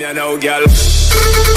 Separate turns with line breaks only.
you know, girl.